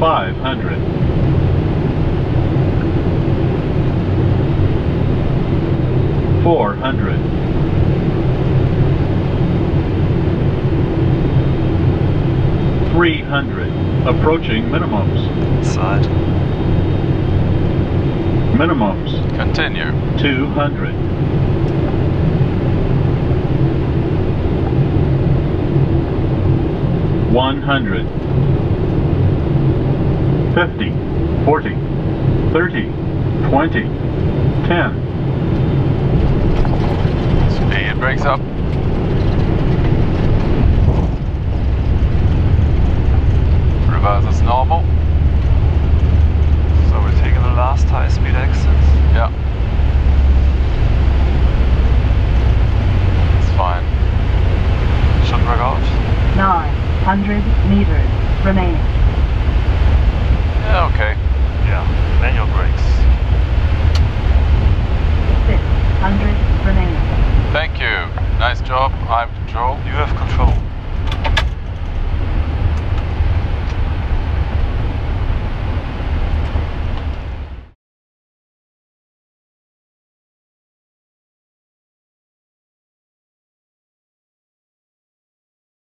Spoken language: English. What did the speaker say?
500. Four hundred. Three hundred. Approaching minimums. Side. Minimums. Continue. Two hundred. One hundred. 40, 30, 20, 10. Speed brakes up. Reverse is normal. So we're taking the last high speed exit. Yeah. It's fine. Should work out. 900 meters remaining. Job. I have control. You have control.